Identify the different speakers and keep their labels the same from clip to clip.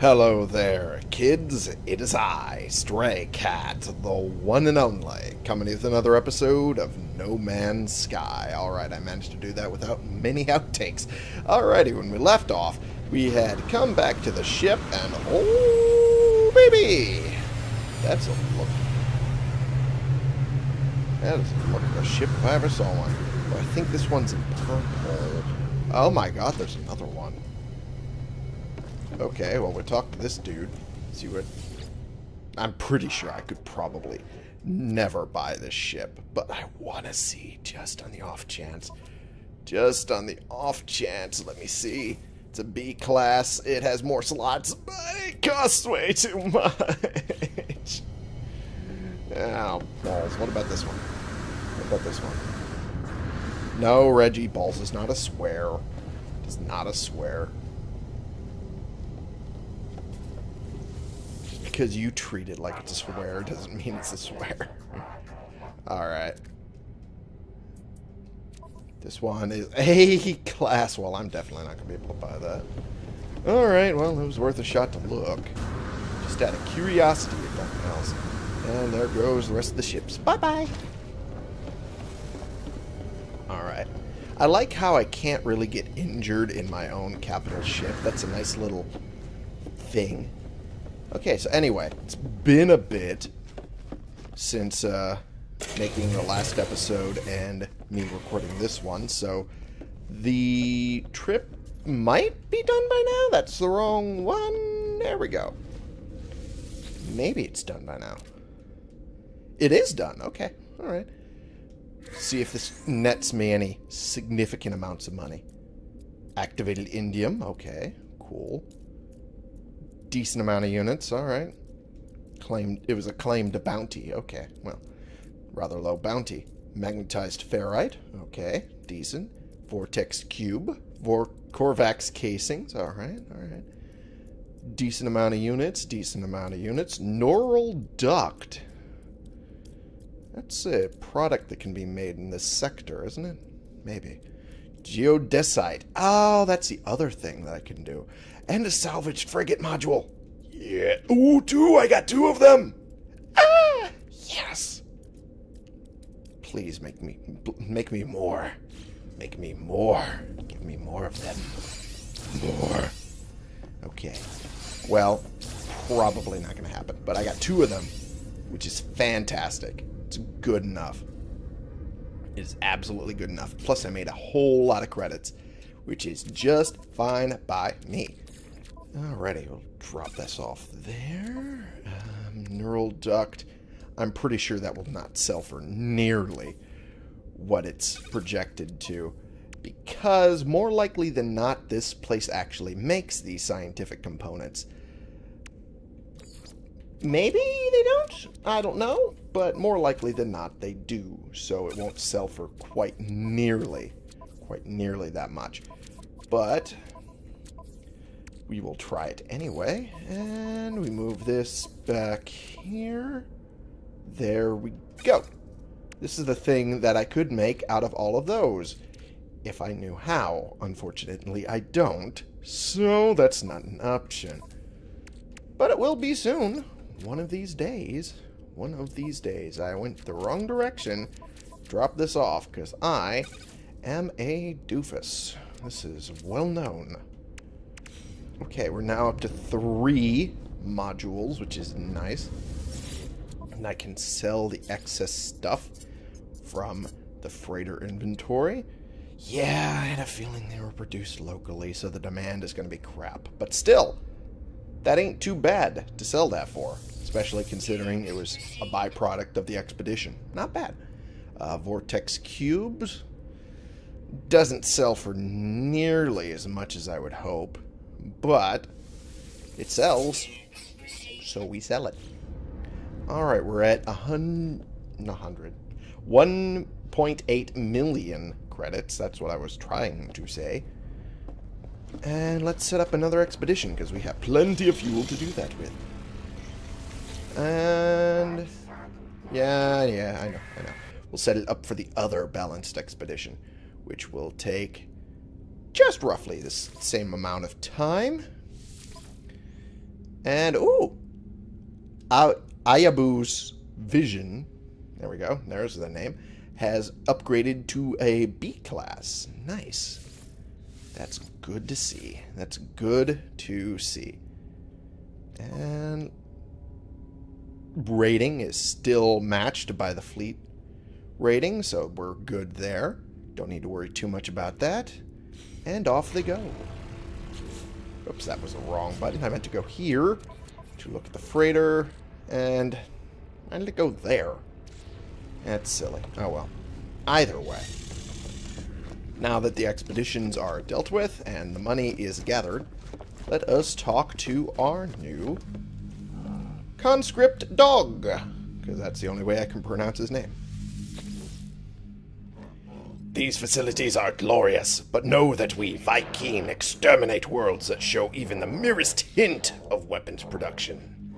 Speaker 1: Hello there, kids. It is I, Stray Cat, the one and only, coming with another episode of No Man's Sky. Alright, I managed to do that without many outtakes. Alrighty, when we left off, we had come back to the ship, and oh, baby! That's a look. That is a look of a ship if I ever saw one. I think this one's in purple. Oh my god, there's another one. Okay, well, we'll talk to this dude. See what... I'm pretty sure I could probably never buy this ship, but I want to see just on the off chance. Just on the off chance. Let me see. It's a B class. It has more slots, but it costs way too much. Oh, balls. What about this one? What about this one? No, Reggie, balls is not a swear. It is not a swear. Because you treat it like it's a swear doesn't mean it's a swear. Alright. This one is A class. Well, I'm definitely not going to be able to buy that. Alright, well, it was worth a shot to look. Just out of curiosity, if nothing else. And there goes the rest of the ships. Bye-bye! Alright. I like how I can't really get injured in my own capital ship. That's a nice little thing. Okay, so anyway, it's been a bit since uh, making the last episode and me recording this one, so the trip might be done by now. That's the wrong one. There we go. Maybe it's done by now. It is done. Okay, all right. See if this nets me any significant amounts of money. Activated indium. Okay, cool decent amount of units. All right. Claimed it was a claimed bounty. Okay. Well, rather low bounty. Magnetized ferrite. Okay. Decent. Vortex cube. Vor Korvax casings. All right. All right. Decent amount of units. Decent amount of units. Neural duct. That's a product that can be made in this sector, isn't it? Maybe. Geodesite. Oh, that's the other thing that I can do and a salvaged frigate module. Yeah. Ooh, two. I got two of them. Ah, yes. Please make me make me more. Make me more. Give me more of them. More. Okay. Well, probably not going to happen, but I got two of them, which is fantastic. It's good enough. It is absolutely good enough. Plus, I made a whole lot of credits, which is just fine by me. Alrighty, we'll drop this off there. Um, neural duct. I'm pretty sure that will not sell for nearly what it's projected to. Because, more likely than not, this place actually makes these scientific components. Maybe they don't? I don't know. But more likely than not, they do. So it won't sell for quite nearly, quite nearly that much. But we will try it anyway. And we move this back here. There we go. This is the thing that I could make out of all of those. If I knew how. Unfortunately, I don't. So that's not an option. But it will be soon. One of these days. One of these days. I went the wrong direction. Drop this off, because I am a doofus. This is well known. Okay, we're now up to three modules, which is nice. And I can sell the excess stuff from the freighter inventory. Yeah, I had a feeling they were produced locally, so the demand is going to be crap. But still, that ain't too bad to sell that for, especially considering it was a byproduct of the expedition. Not bad. Uh, Vortex Cubes doesn't sell for nearly as much as I would hope but it sells, so we sell it. Alright, we're at a hundred, a hundred, 1.8 million credits. That's what I was trying to say. And let's set up another expedition, because we have plenty of fuel to do that with. And... Yeah, yeah, I know, I know. We'll set it up for the other balanced expedition, which will take just roughly the same amount of time. And, ooh! Ayabu's vision, there we go, there's the name, has upgraded to a B class. Nice. That's good to see. That's good to see. And rating is still matched by the fleet rating, so we're good there. Don't need to worry too much about that. And off they go. Oops, that was the wrong button. I meant to go here to look at the freighter, and I need to go there. That's silly. Oh well. Either way. Now that the expeditions are dealt with and the money is gathered, let us talk to our new conscript dog. Because that's the only way I can pronounce his name.
Speaker 2: These facilities are glorious, but know that we, Vy'keen, exterminate worlds that show even the merest hint of weapons production.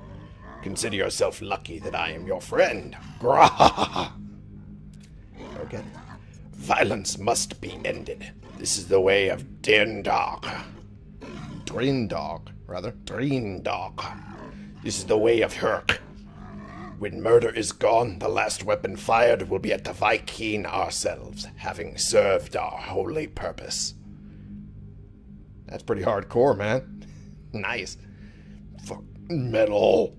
Speaker 2: Consider yourself lucky that I am your friend. Grah!
Speaker 1: Okay.
Speaker 2: Violence must be ended. This is the way of Dindog.
Speaker 1: Drindog, rather.
Speaker 2: Dog. This is the way of Hirk. When murder is gone, the last weapon fired will be at the Vy'keen ourselves, having served our holy purpose.
Speaker 1: That's pretty hardcore, man.
Speaker 2: Nice. Fuck. Metal.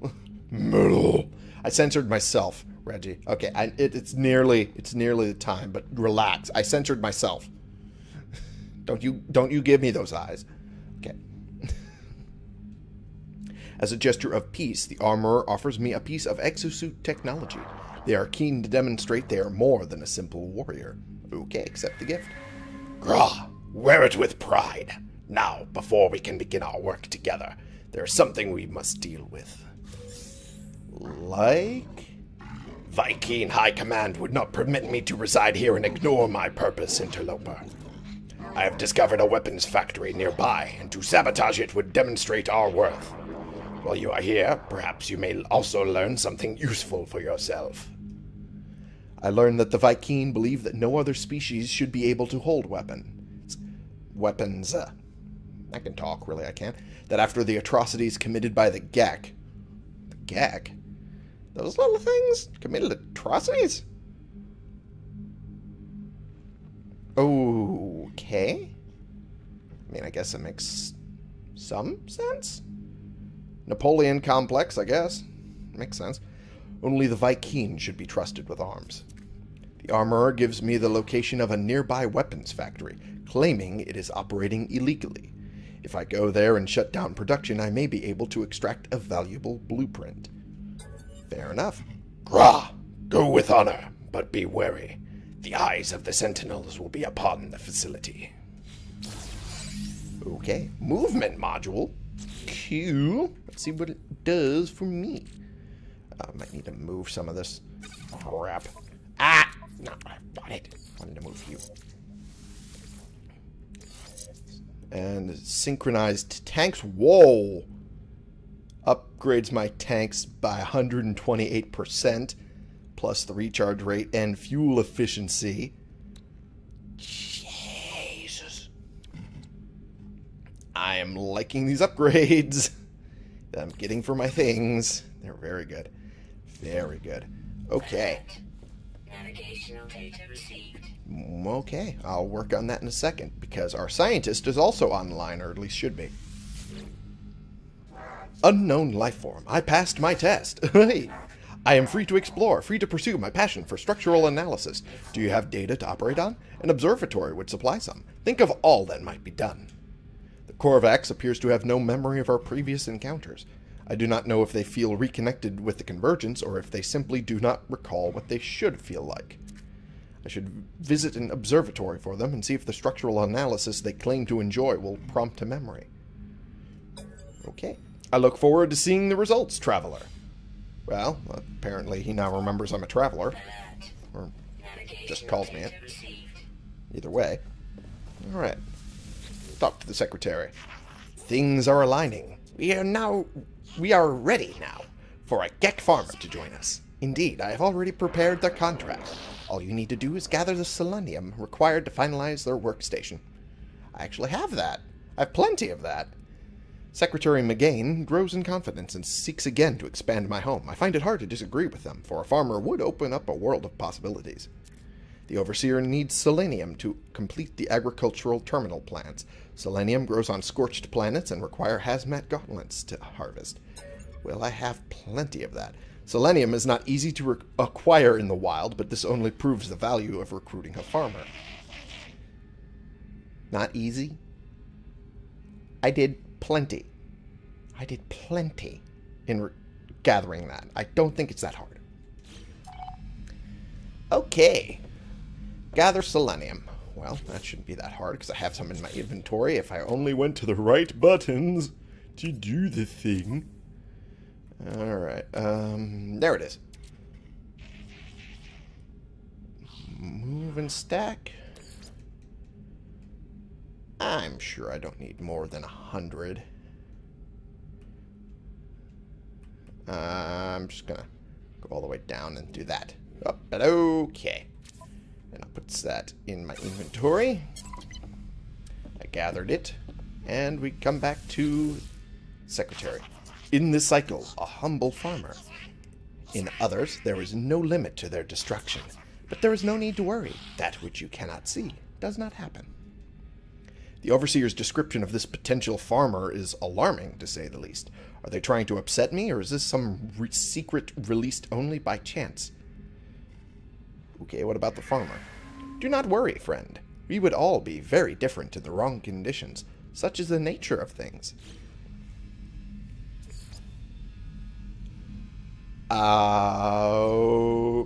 Speaker 2: Metal.
Speaker 1: I censored myself, Reggie. Okay, I, it, it's nearly it's nearly the time, but relax. I censored myself. don't you don't you give me those eyes. As a gesture of peace, the armorer offers me a piece of exosuit technology. They are keen to demonstrate they are more than a simple warrior. Okay, accept the gift.
Speaker 2: Grah, wear it with pride. Now, before we can begin our work together, there is something we must deal with.
Speaker 1: Like?
Speaker 2: Vy'keen High Command would not permit me to reside here and ignore my purpose, interloper. I have discovered a weapons factory nearby, and to sabotage it would demonstrate our worth. While you are here, perhaps you may also learn something useful for yourself.
Speaker 1: I learned that the Vy'keen believe that no other species should be able to hold weapons. Weapons, uh, I can talk, really, I can. That after the atrocities committed by the Gek. The Gek? Those little things committed atrocities? Okay. I mean, I guess it makes some sense. Napoleon complex, I guess. Makes sense. Only the Vy'keen should be trusted with arms. The armorer gives me the location of a nearby weapons factory, claiming it is operating illegally. If I go there and shut down production, I may be able to extract a valuable blueprint. Fair enough.
Speaker 2: Grah, go with honor, but be wary. The eyes of the sentinels will be upon the facility.
Speaker 1: Okay, movement module. Cool. Let's see what it does for me. I uh, might need to move some of this crap. Ah! No, I got it. I wanted to move you. And synchronized tanks. Whoa! Upgrades my tanks by 128%, plus the recharge rate and fuel efficiency. Jesus. I am liking these upgrades that I'm getting for my things. They're very good. Very good. Okay.
Speaker 3: Navigational data received.
Speaker 1: Mm, Okay, I'll work on that in a second, because our scientist is also online, or at least should be. Unknown life form. I passed my test. Hey! I am free to explore, free to pursue my passion for structural analysis. Do you have data to operate on? An observatory would supply some. Think of all that might be done. The Korvax appears to have no memory of our previous encounters. I do not know if they feel reconnected with the convergence or if they simply do not recall what they should feel like. I should visit an observatory for them and see if the structural analysis they claim to enjoy will prompt a memory. Okay. I look forward to seeing the results, Traveler. Well, apparently he now remembers I'm a Traveler. Or just calls me it. Either way. Alright. To the secretary. Things are aligning. We are now we are ready now for a Gek farmer to join us. Indeed, I have already prepared their contract. All you need to do is gather the selenium required to finalize their workstation. I actually have that. I have plenty of that. Secretary McGain grows in confidence and seeks again to expand my home. I find it hard to disagree with them, for a farmer would open up a world of possibilities. The overseer needs selenium to complete the agricultural terminal plans. Selenium grows on scorched planets and require hazmat gauntlets to harvest. Well, I have plenty of that. Selenium is not easy to acquire in the wild, but this only proves the value of recruiting a farmer. Not easy? I did plenty. I did plenty in gathering that. I don't think it's that hard. Okay. Gather selenium. Well, that shouldn't be that hard because I have some in my inventory if I only went to the right buttons to do the thing. Alright, um, there it is. Move and stack. I'm sure I don't need more than a hundred. Uh, I'm just gonna go all the way down and do that. Oh, but okay. And I'll put that in my inventory. I gathered it. And we come back to Secretary. In this cycle, a humble farmer. In others, there is no limit to their destruction. But there is no need to worry. That which you cannot see does not happen. The Overseer's description of this potential farmer is alarming, to say the least. Are they trying to upset me, or is this some re secret released only by chance? Okay, what about the farmer? Do not worry, friend. We would all be very different in the wrong conditions. Such is the nature of things.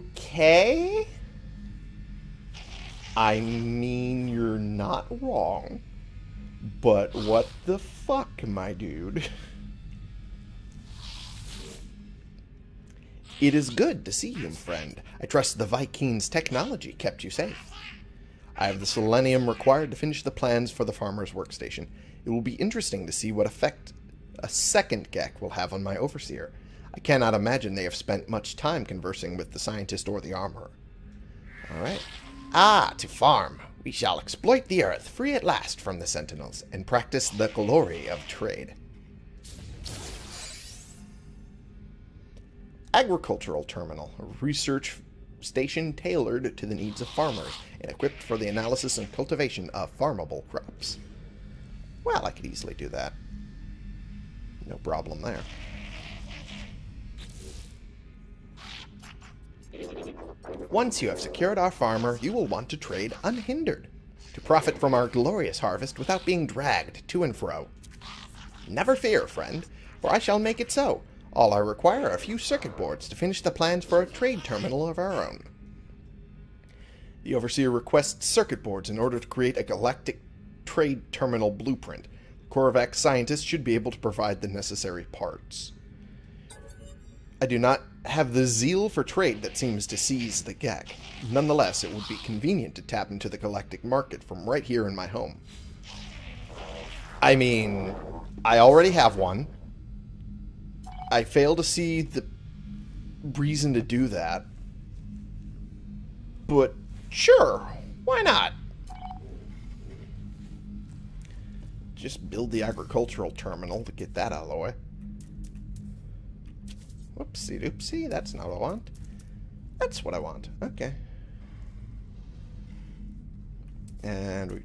Speaker 1: Okay? I mean, you're not wrong. But what the fuck, my dude? It is good to see you, friend. I trust the Vy'keen's technology kept you safe. I have the selenium required to finish the plans for the farmer's workstation. It will be interesting to see what effect a second Gek will have on my overseer. I cannot imagine they have spent much time conversing with the scientist or the armorer. Alright. Ah, to farm. We shall exploit the earth, free at last from the sentinels, and practice the glory of trade. Agricultural Terminal, a research station tailored to the needs of farmers and equipped for the analysis and cultivation of farmable crops. Well, I could easily do that. No problem there. Once you have secured our farmer, you will want to trade unhindered, to profit from our glorious harvest without being dragged to and fro. Never fear, friend, for I shall make it so. All I require are a few circuit boards to finish the plans for a trade terminal of our own. The Overseer requests circuit boards in order to create a galactic trade terminal blueprint. Korvax scientists should be able to provide the necessary parts. I do not have the zeal for trade that seems to seize the Gek. Nonetheless, it would be convenient to tap into the galactic market from right here in my home. I mean, I already have one. I fail to see the reason to do that. But sure, why not? Just build the agricultural terminal to get that out of the way. Whoopsie doopsie, that's not what I want. That's what I want. Okay. And we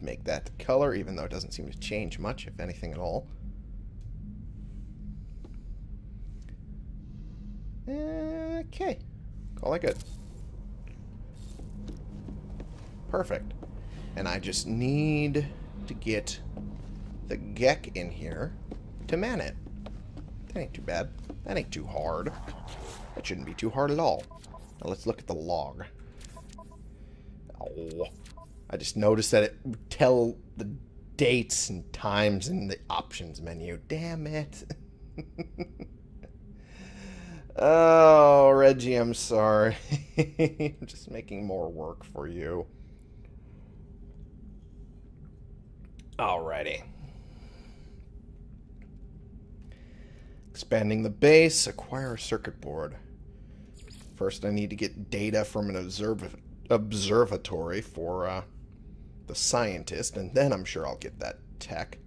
Speaker 1: make that color, even though it doesn't seem to change much, if anything at all. Okay. Call that good. Perfect. And I just need to get the Gek in here to man it. That ain't too bad. That ain't too hard. That shouldn't be too hard at all. Now let's look at the log. Oh. I just noticed that it would tell the dates and times in the options menu. Damn it. oh, Reggie, I'm sorry. I'm just making more work for you. Alrighty. Expanding the base, acquire a circuit board. First, I need to get data from an observ observatory for uh, the scientist, and then I'm sure I'll get that tech.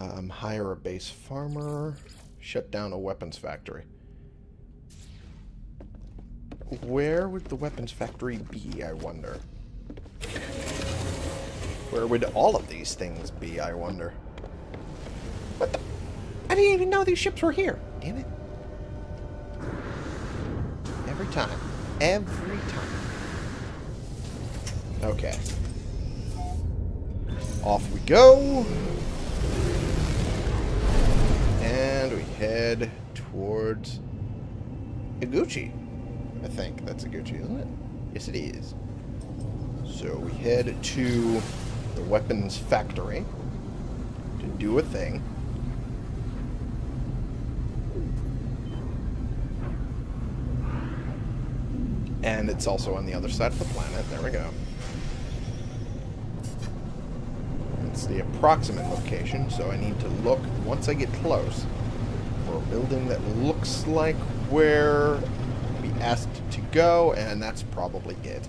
Speaker 1: Um, hire a base farmer. Shut down a weapons factory. Where would the weapons factory be, I wonder? Where would all of these things be, I wonder? What the? I didn't even know these ships were here. Damn it. Every time. Every time. Okay. Off we go. And we head towards Iguchi. I think that's Iguchi, isn't it? Yes, it is. So we head to the weapons factory to do a thing. And it's also on the other side of the planet. There we go. It's the approximate location, so I need to look once I get close for a building that looks like where asked to go, and that's probably it.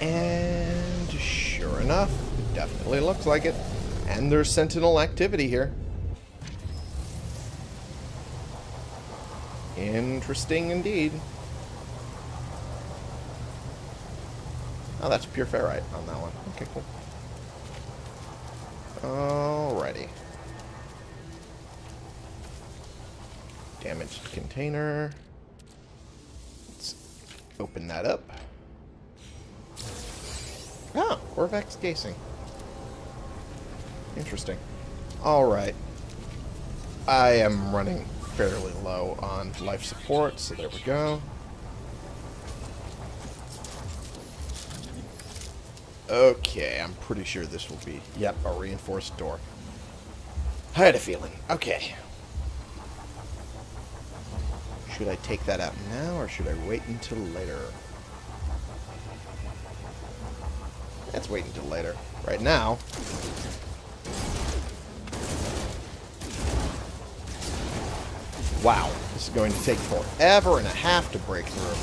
Speaker 1: And sure enough, it definitely looks like it. And there's sentinel activity here. Interesting indeed. Oh, that's pure ferrite on that one. Okay, cool. Alrighty. Container. Let's open that up. Ah, Korvax casing. Interesting. Alright. I am running fairly low on life support, so there we go. Okay, I'm pretty sure this will be, yep, a reinforced door. I had a feeling. Okay. Should I take that out now, or should I wait until later? Let's wait until later. Right now... Wow, this is going to take forever and a half to break through.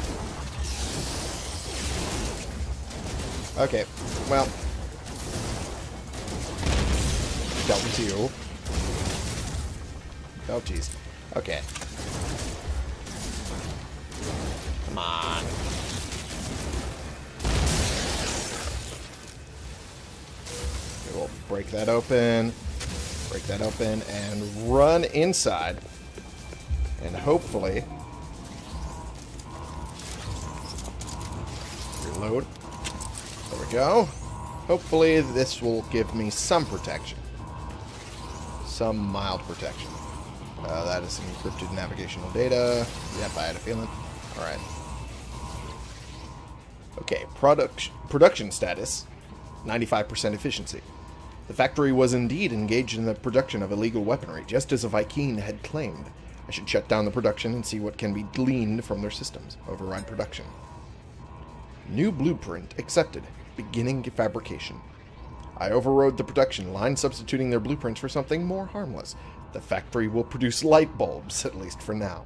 Speaker 1: Okay, well. Dealt with you. Oh, jeez. Okay. Break that open. Break that open and run inside. And hopefully... Reload. There we go. Hopefully this will give me some protection. Some mild protection. Uh, that is encrypted navigational data. Yep, I had a feeling. Alright. Okay, product, production status. 95% efficiency. The factory was indeed engaged in the production of illegal weaponry, just as a Vy'keen had claimed. I should shut down the production and see what can be gleaned from their systems. Override production. New blueprint accepted. Beginning fabrication. I overrode the production line, substituting their blueprints for something more harmless. The factory will produce light bulbs, at least for now.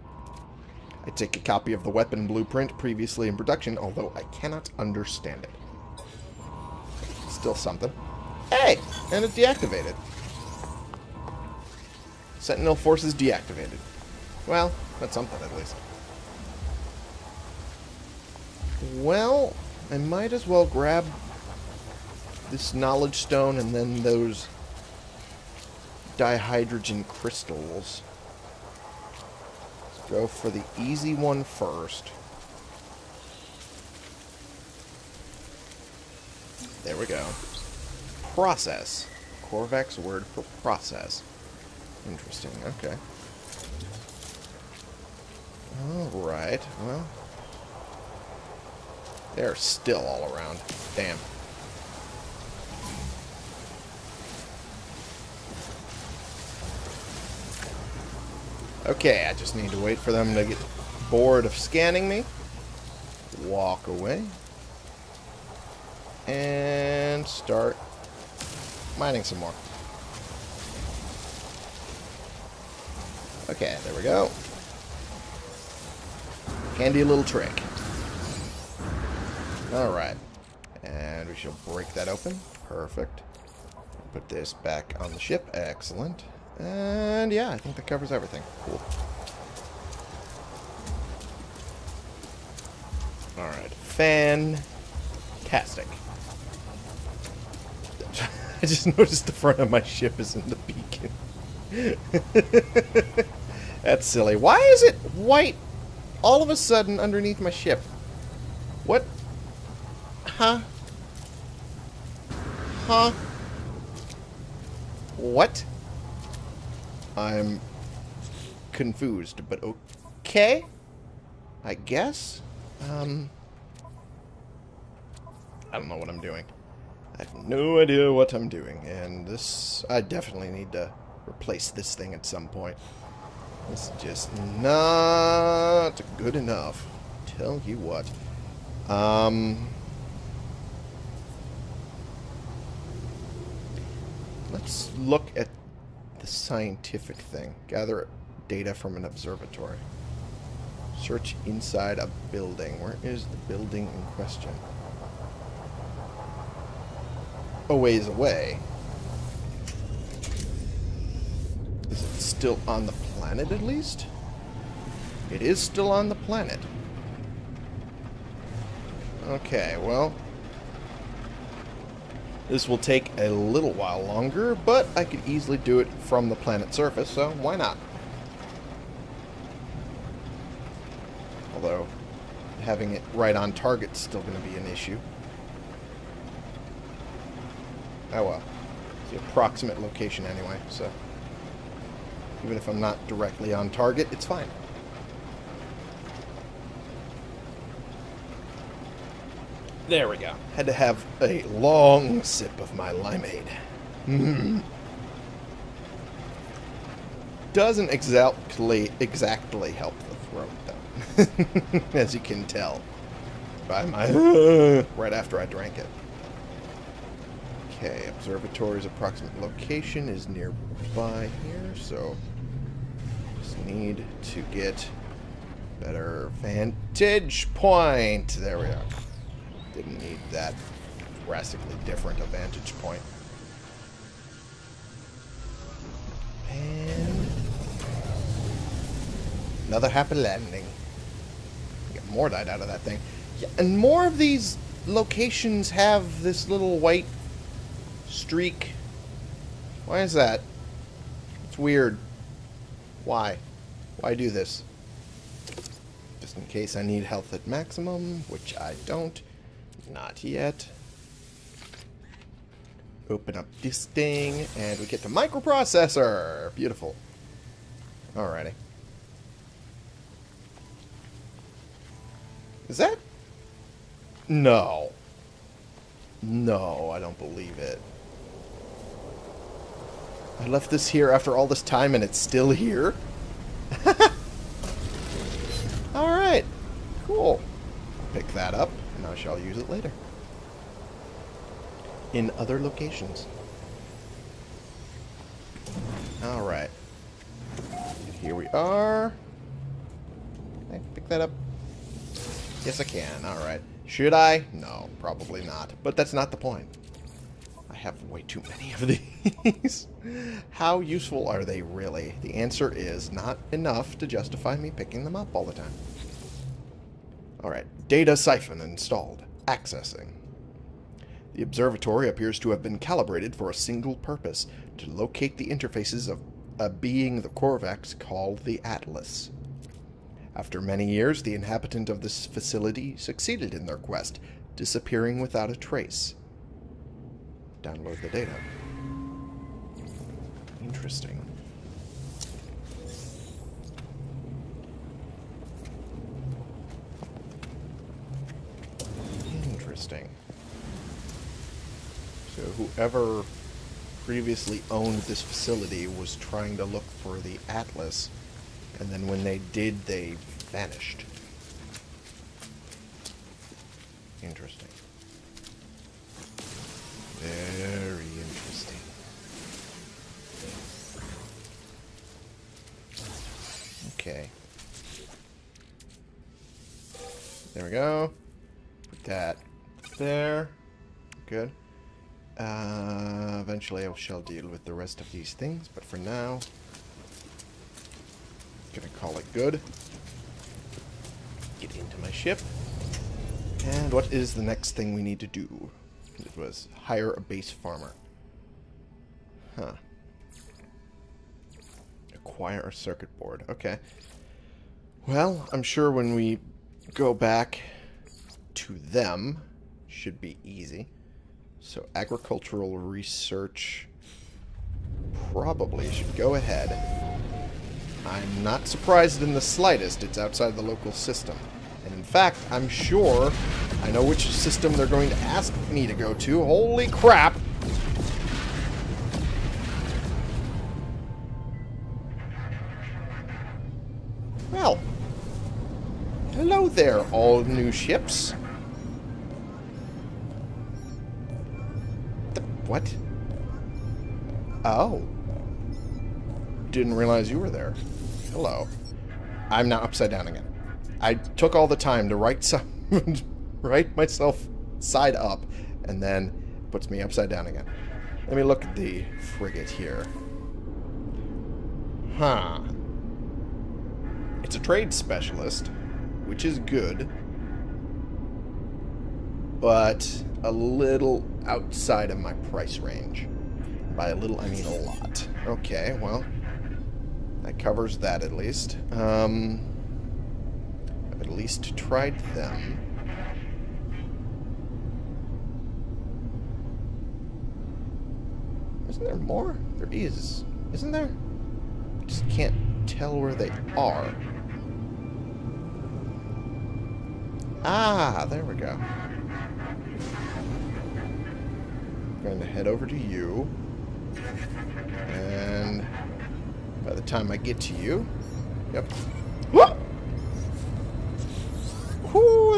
Speaker 1: I take a copy of the weapon blueprint previously in production, although I cannot understand it. Still something. And it's deactivated. Sentinel forces deactivated. Well, that's something at least. Well, I might as well grab this knowledge stone and then those dihydrogen crystals. Let's go for the easy one first. There we go. Process. Korvax word for process. Interesting, okay. Alright, well. They're still all around. Damn. Okay, I just need to wait for them to get bored of scanning me. Walk away. And start mining some more. Okay, there we go. Handy little trick. Alright. And And we shall break that open. Perfect. Put this back on the ship. Excellent. And yeah, I think that covers everything. Cool. Alright. Fantastic. I just noticed the front of my ship is in the beacon. That's silly. Why is it white all of a sudden underneath my ship? What? Huh? Huh? What? I'm confused, but okay. I guess. Um, I don't know what I'm doing. I have no idea what I'm doing, and this I definitely need to replace this thing at some point. Is just not good enough. Tell you what. Um, let's look at the scientific thing. Gather data from an observatory. Search inside a building. Where is the building in question? A ways away. Is it still on the planet at least? It is still on the planet. Okay, well... This will take a little while longer, but I could easily do it from the planet surface, so why not? Although, having it right on target is still going to be an issue. Oh well. It's the approximate location anyway, so... Even if I'm not directly on target, it's fine. There we go. Had to have a long sip of my limeade. Mm. Doesn't exactly exactly help the throat though, as you can tell by my right after I drank it. Okay, observatory's approximate location is nearby here, so just need to get better vantage point. There we are. Didn't need that drastically different a vantage point. And another happy landing. Get more died out of that thing. Yeah, and more of these locations have this little white streak. Why is that? It's weird. Why? Why do this? Just in case I need health at maximum, which I don't. Not yet. Open up this thing, and we get the microprocessor. Beautiful. Alrighty. Is that? No. No, I don't believe it. I left this here after all this time and it's still here? Alright. Cool. Pick that up and I shall use it later. In other locations. Alright. Here we are. Can I pick that up? Yes, I can. Alright. Should I? No, probably not. But that's not the point. I have way too many of these. How useful are they really? The answer is not enough to justify me picking them up all the time. Alright, data siphon installed. Accessing. The observatory appears to have been calibrated for a single purpose, to locate the interfaces of a being the Korvax called the Atlas. After many years, the inhabitant of this facility succeeded in their quest, disappearing without a trace. Download the data. Interesting. Interesting. So whoever previously owned this facility was trying to look for the Atlas, and then when they did, they vanished. Interesting. Very interesting. Okay. There we go. Put that there. good. Uh, eventually I shall deal with the rest of these things, but for now, gonna call it good. Get into my ship. And what is the next thing we need to do? It was hire a base farmer. Huh. Acquire a circuit board. Okay. Well, I'm sure when we go back to them, should be easy. So agricultural research probably should go ahead. I'm not surprised in the slightest it's outside the local system. Fact, I'm sure I know which system they're going to ask me to go to. Holy crap! Well, hello there, all new ships. The, what? Oh. Didn't realize you were there. Hello. I'm now upside down again. I took all the time to write some, write myself side up, and then puts me upside down again. Let me look at the frigate here. Huh. It's a trade specialist, which is good, but a little outside of my price range. By a little, I mean a lot. Okay, well, that covers that at least. Um, at least tried them. Isn't there more? There is. Isn't there? I just can't tell where they are. Ah, there we go. I'm going to head over to you. And by the time I get to you... Yep.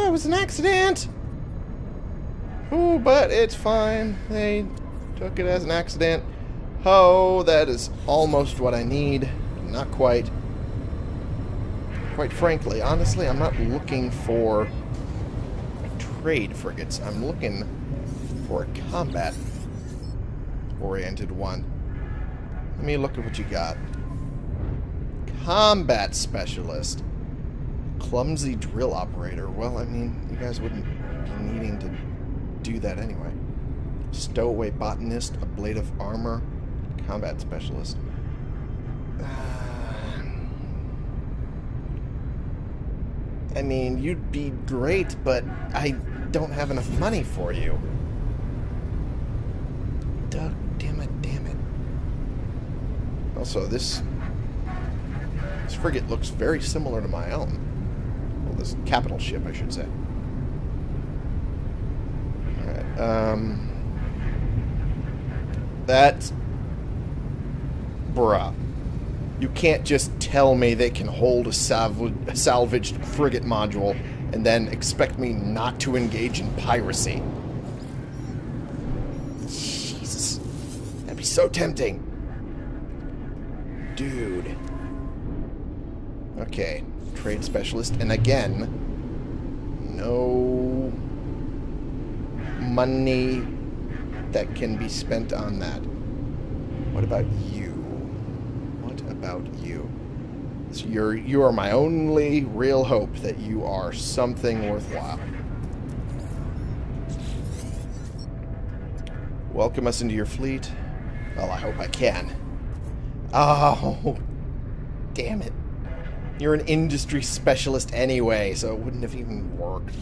Speaker 1: That was an accident! Ooh, but it's fine. They took it as an accident. Oh, that is almost what I need. Not quite. Quite frankly, honestly, I'm not looking for trade frigates. I'm looking for a combat-oriented one. Let me look at what you got. Combat specialist. Clumsy drill operator. Well, I mean, you guys wouldn't be needing to do that anyway. Stowaway botanist, a blade of armor, combat specialist. Uh, I mean, you'd be great, but I don't have enough money for you. Duh, damn it, damn it. Also, this this frigate looks very similar to my own. This capital ship, I should say. Alright, um... That... Bruh. You can't just tell me they can hold a, salv a salvaged frigate module and then expect me not to engage in piracy. Jesus. That'd be so tempting. Dude. Okay. Trade specialist. And again, no money that can be spent on that. What about you? What about you? So you're you are my only real hope that you are something worthwhile. Welcome us into your fleet. Well, I hope I can. Oh, damn it. You're an industry specialist anyway, so it wouldn't have even worked.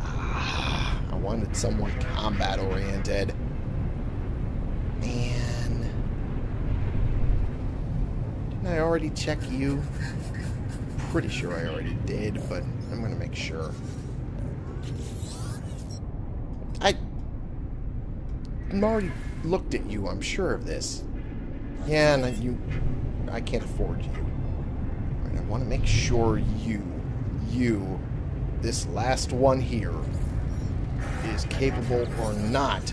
Speaker 1: Ah, I wanted someone combat-oriented. Man. Didn't I already check you? Pretty sure I already did, but I'm gonna make sure. I... I've already looked at you, I'm sure of this. Yeah, and you... I can't afford you. And I want to make sure you, you, this last one here, is capable or not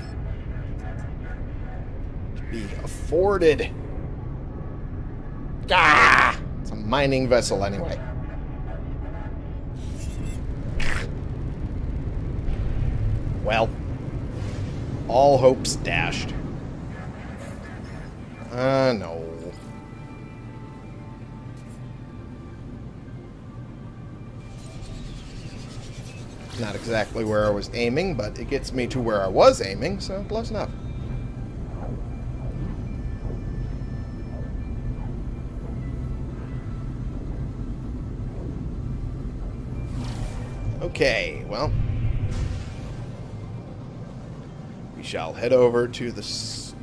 Speaker 1: to be afforded. Ah! It's a mining vessel anyway. Well, All hopes dashed. Uh, no. Not exactly where I was aiming, but it gets me to where I was aiming, so close enough. Okay, well. We shall head over to the...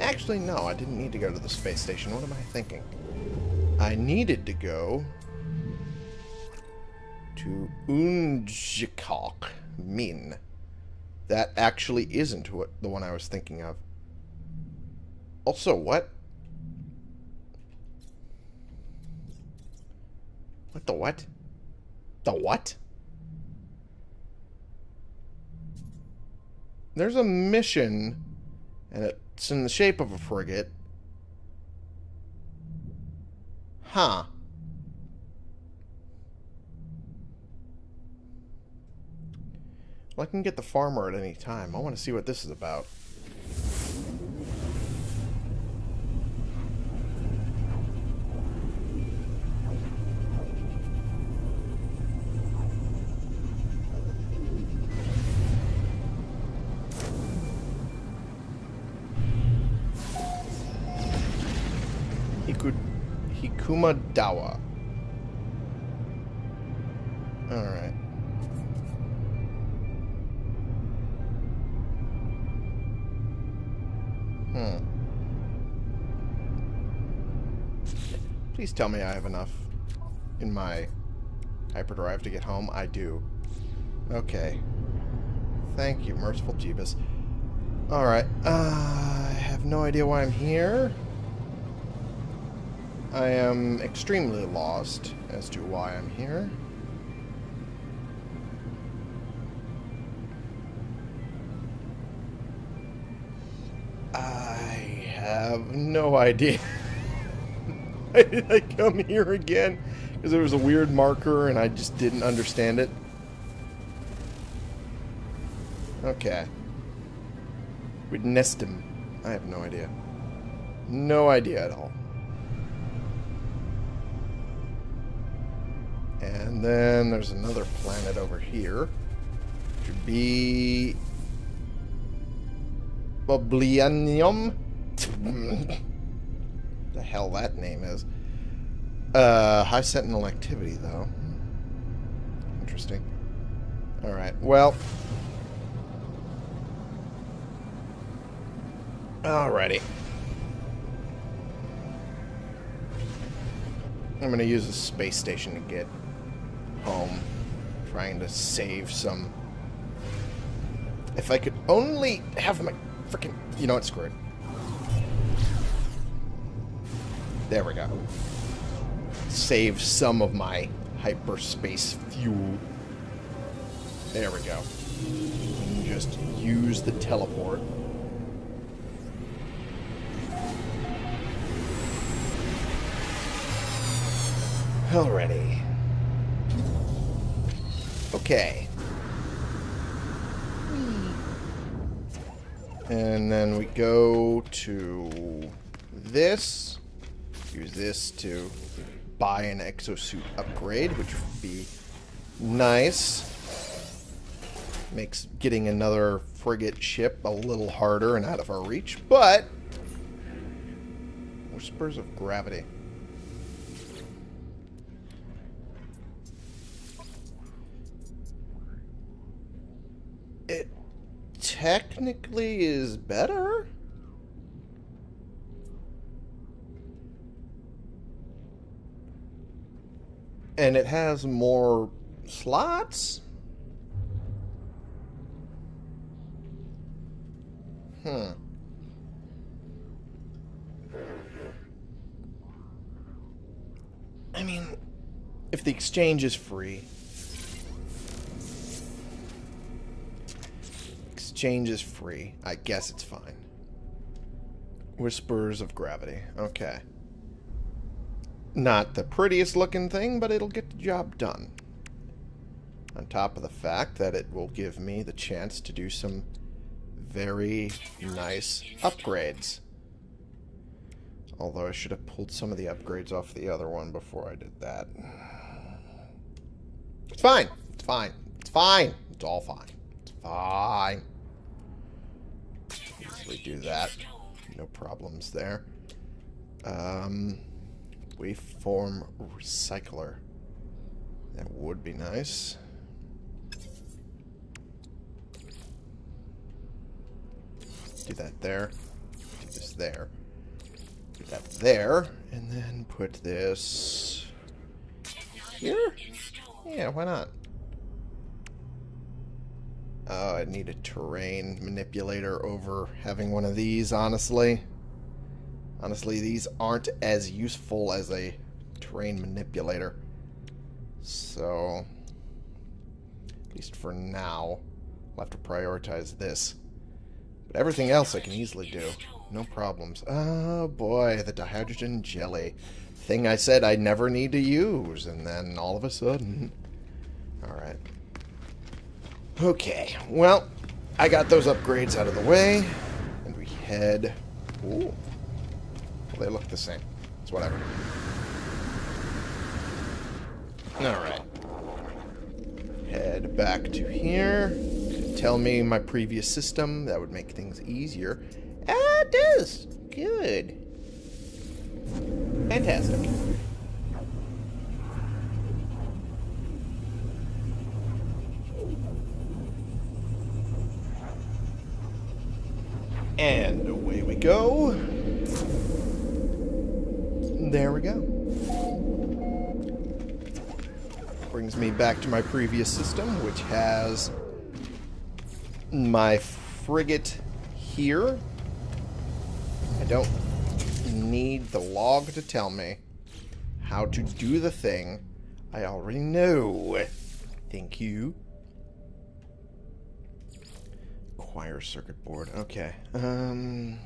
Speaker 1: Actually, no, I didn't need to go to the space station. What am I thinking? I needed to go to Unjikok Min. That actually isn't what the one I was thinking of. Also, what? What the what? The what? There's a mission, and it's in the shape of a frigate. Huh. Well, I can get the farmer at any time. I want to see what this is about. Hiku, Hikuma Dawa. Please tell me I have enough in my hyperdrive to get home. I do. Okay. Thank you, merciful Jeebus. Alright. Uh, I have no idea why I'm here. I am extremely lost as to why I'm here. I have no idea. Why did I come here again? Because there was a weird marker and I just didn't understand it. Okay. We'd nest him. I have no idea. No idea at all. And then there's another planet over here. Which would be... Boblianium? the hell that name is. Uh, high sentinel activity, though. Interesting. Alright, well... Alrighty. I'm gonna use a space station to get home. Trying to save some... If I could only have my freaking... You know what? Screw it. There we go. Save some of my hyperspace fuel. There we go. And just use the teleport. Alrighty. Okay. And then we go to this. Use this to buy an exosuit upgrade, which would be nice. Makes getting another frigate ship a little harder and out of our reach, but... Whispers of Gravity. It technically is better. And it has more slots. Hmm. I mean, if the exchange is free, exchange is free. I guess it's fine. Whispers of Gravity. Okay. Not the prettiest looking thing, but it'll get the job done. On top of the fact that it will give me the chance to do some very nice upgrades. Although I should have pulled some of the upgrades off the other one before I did that. It's fine. It's fine. It's fine. It's all fine. It's fine. Easily do that. No problems there. Um, waveform recycler. That would be nice. Do that there. Do this there. Do that there. And then put this here? Yeah, why not? Oh, I need a terrain manipulator over having one of these, honestly. Honestly, these aren't as useful as a terrain manipulator. So, at least for now, I'll have to prioritize this. But everything else I can easily do. No problems. Oh boy, the dihydrogen jelly. Thing I said I'd never need to use, and then all of a sudden... Alright. Okay, well, I got those upgrades out of the way, and we head... Ooh. They look the same. It's whatever. Alright. Head back to here. Tell me my previous system. That would make things easier. Ah, it does. Good. Fantastic. Back to my previous system, which has my frigate here. I don't need the log to tell me how to do the thing. I already know. Thank you. Choir circuit board. Okay. Um...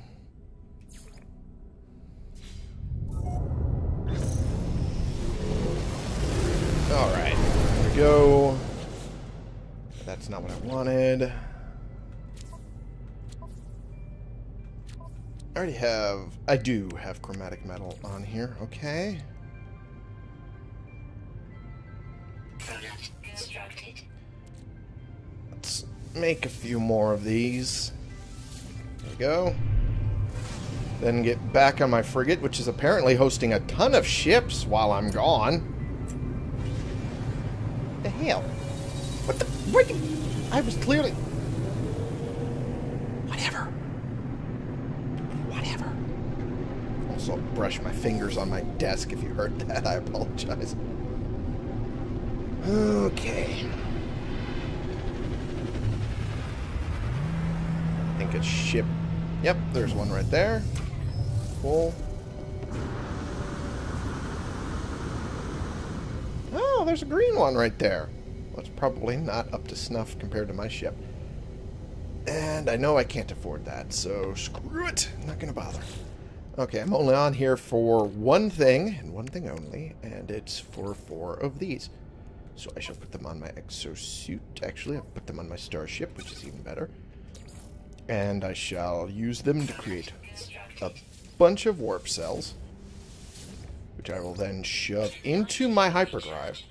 Speaker 1: Alright. Go. That's not what I wanted. I already have... I do have chromatic metal on here. Okay. Let's make a few more of these. There we go. Then get back on my frigate, which is apparently hosting a ton of ships while I'm gone. Hell? What the? I was clearly. Whatever. Whatever. Also, brush my fingers on my desk if you heard that. I apologize. Okay. I think it's ship. Yep, there's one right there. Full. Oh, there's a green one right there. Well, it's probably not up to snuff compared to my ship. And I know I can't afford that, so screw it. I'm not going to bother. Okay, I'm only on here for one thing, and one thing only, and it's for four of these. So I shall put them on my exosuit. Actually, I'll put them on my starship, which is even better. And I shall use them to create a bunch of warp cells, which I will then shove into my hyperdrive.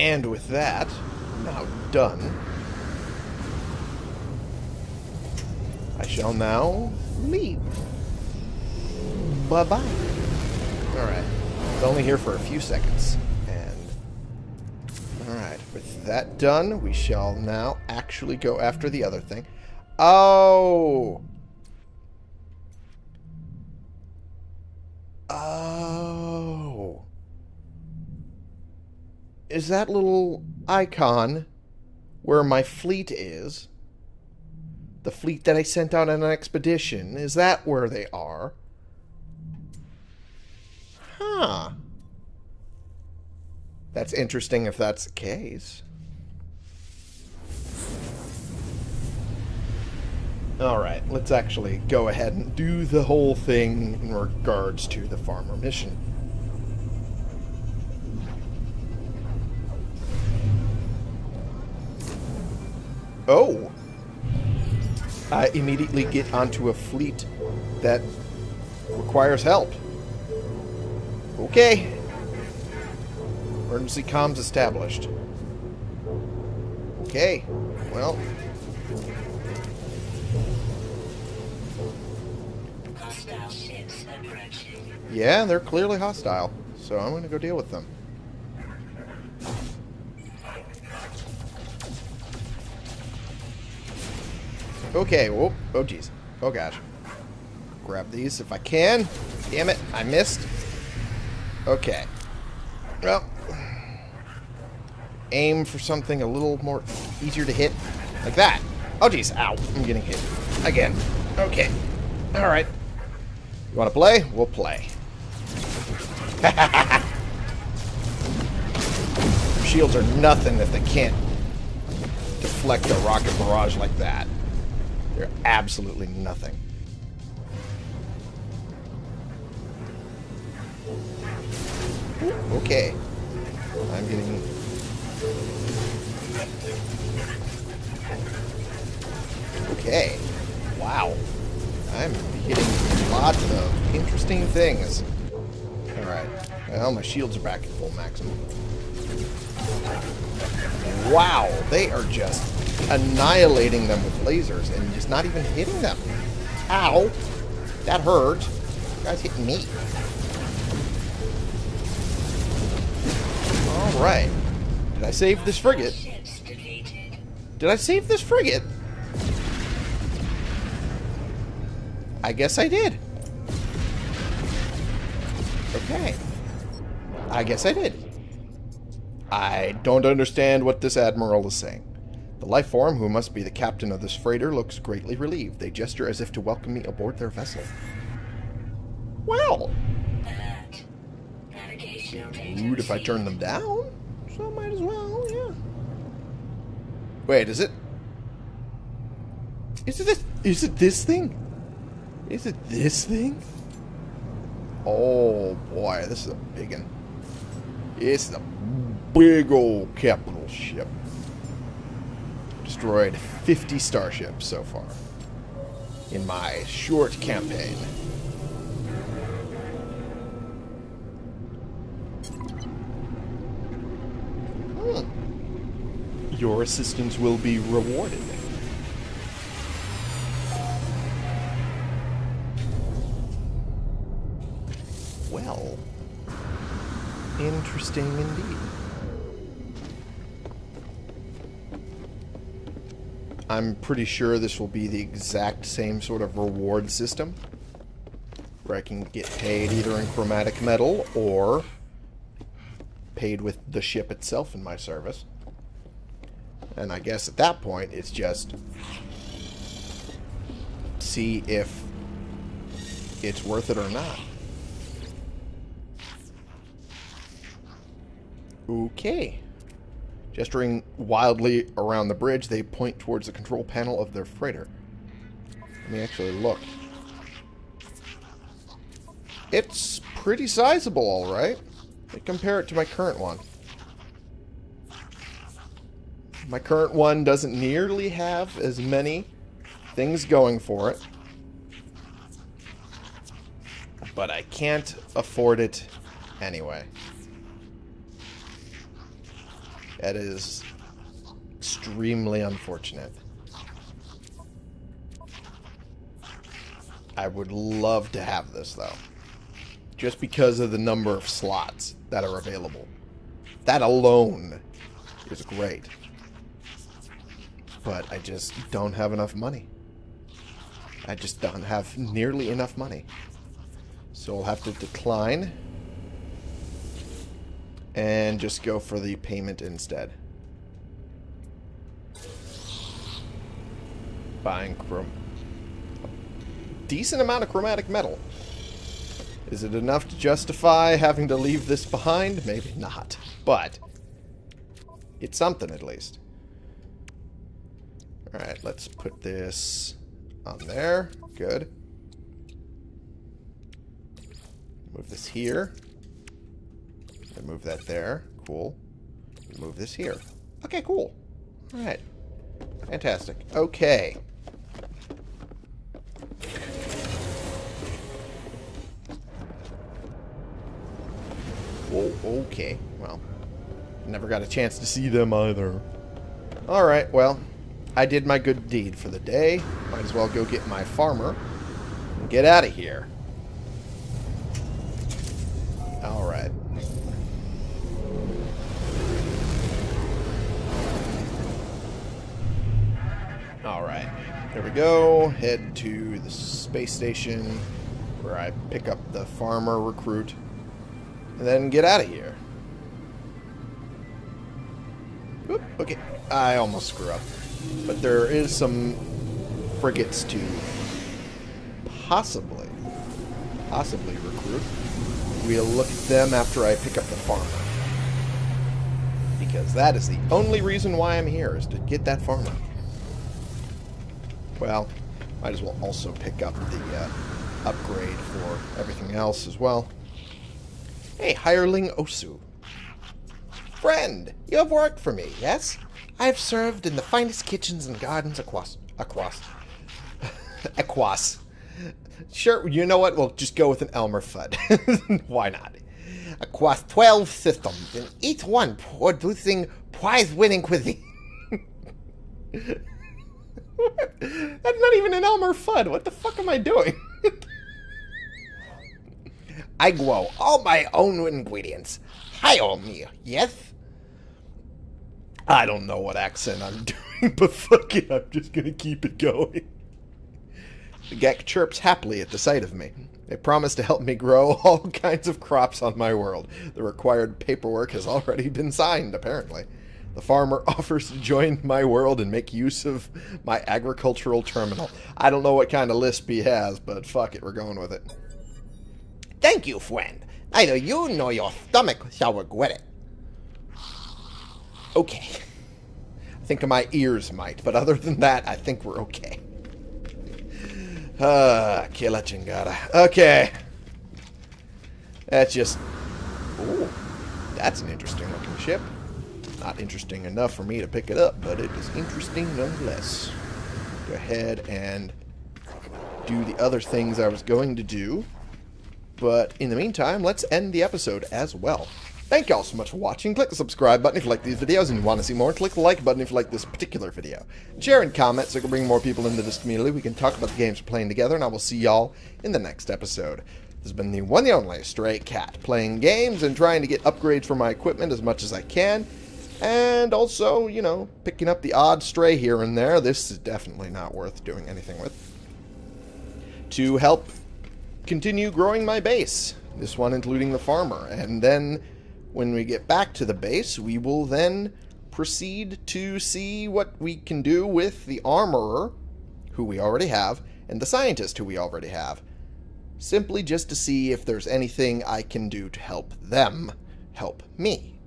Speaker 1: And with that, now done, I shall now leave. Bye-bye. Alright. It's only here for a few seconds. And... Alright. With that done, we shall now actually go after the other thing. Oh! Oh. Is that little icon where my fleet is? The fleet that I sent out on an expedition, is that where they are? Huh. That's interesting if that's the case. Alright, let's actually go ahead and do the whole thing in regards to the farmer mission. Oh! I immediately get onto a fleet that requires help. Okay. Emergency comms established. Okay. Well, yeah, they're clearly hostile. So I'm going to go deal with them. Okay, whoop. Oh, jeez. Oh, gosh. Grab these if I can. Damn it, I missed. Okay. Well, aim for something a little more easier to hit. Like that. Oh, jeez. Ow. I'm getting hit. Again. Okay. Alright. You want to play? We'll play. Shields are nothing if they can't deflect a rocket barrage like that. They're absolutely nothing. Okay. I'm getting... Okay. Wow. I'm hitting lots of interesting things. Alright. Well, my shields are back at full maximum. Wow, they are just annihilating them with lasers and just not even hitting them. Ow! That hurt. You guys hitting me. Alright. Did I save this frigate? Did I save this frigate? I guess I did. Okay. I guess I did. I don't understand what this admiral is saying. The life form, who must be the captain of this freighter, looks greatly relieved. They gesture as if to welcome me aboard their vessel. Well. Rude if I turn them down, so I might as well, yeah. Wait, is it? Is it this? Is it this thing? Is it this thing? Oh boy, this is a big one. It's a big old capital ship. Destroyed 50 starships so far in my short campaign. Your assistance will be rewarded. Well, interesting indeed. I'm pretty sure this will be the exact same sort of reward system where I can get paid either in chromatic metal or paid with the ship itself in my service. And I guess at that point, it's just see if it's worth it or not. Okay. Gesturing wildly around the bridge, they point towards the control panel of their freighter. Let me actually look. It's pretty sizable, alright. Compare it to my current one. My current one doesn't nearly have as many things going for it. But I can't afford it anyway. That is extremely unfortunate. I would love to have this, though. Just because of the number of slots that are available. That alone is great. But I just don't have enough money. I just don't have nearly enough money. So I'll have to decline and just go for the payment instead. Buying chrome. Decent amount of chromatic metal. Is it enough to justify having to leave this behind? Maybe not. But it's something at least. Alright, let's put this on there. Good. Move this here. Move that there. Cool. Move this here. Okay, cool. Alright. Fantastic. Okay. Whoa, okay. Well, never got a chance to see them either. Alright, well, I did my good deed for the day. Might as well go get my farmer and get out of here. Alright. Alright. There we go. Head to the space station where I pick up the farmer recruit and then get out of here. Oop, okay. I almost screw up. But there is some frigates to possibly, possibly recruit. We'll look at them after I pick up the farmer. Because that is the only reason why I'm here, is to get that farmer. Well, might as well also pick up the uh, upgrade for everything else as well. Hey, hireling Osu. Friend, you have worked for me, yes? I have served in the finest kitchens and gardens across... Across. across. Sure, you know what? We'll just go with an Elmer Fudd. Why not? Across 12 systems, and each one producing prize-winning cuisine. That's not even an Elmer Fudd. What the fuck am I doing? I grow all my own ingredients. Hire me, yes? I don't know what accent I'm doing, but fuck it, I'm just gonna keep it going. The Gek chirps happily at the sight of me. They promise to help me grow all kinds of crops on my world. The required paperwork has already been signed, apparently. The farmer offers to join my world and make use of my agricultural terminal. I don't know what kind of lisp he has, but fuck it, we're going with it. Thank you, friend. Neither you nor your stomach shall regret it. Okay. I think my ears might, but other than that, I think we're okay. Ah, Killa Chingada. Okay. That's just... Ooh, that's an interesting looking ship. Not interesting enough for me to pick it up, but it is interesting nonetheless. Go ahead and do the other things I was going to do. But in the meantime, let's end the episode as well. Thank y'all so much for watching. Click the subscribe button if you like these videos and you want to see more. Click the like button if you like this particular video. Share and comment so we can bring more people into this community. We can talk about the games we're playing together, and I will see y'all in the next episode. This has been the one and only Stray Cat, playing games and trying to get upgrades for my equipment as much as I can. And also, you know, picking up the odd stray here and there. This is definitely not worth doing anything with. To help continue growing my base. This one including the farmer. And then when we get back to the base, we will then proceed to see what we can do with the armorer, who we already have, and the scientist, who we already have. Simply just to see if there's anything I can do to help them help me.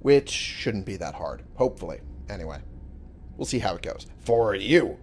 Speaker 1: Which shouldn't be that hard, hopefully. Anyway, we'll see how it goes.
Speaker 2: For you.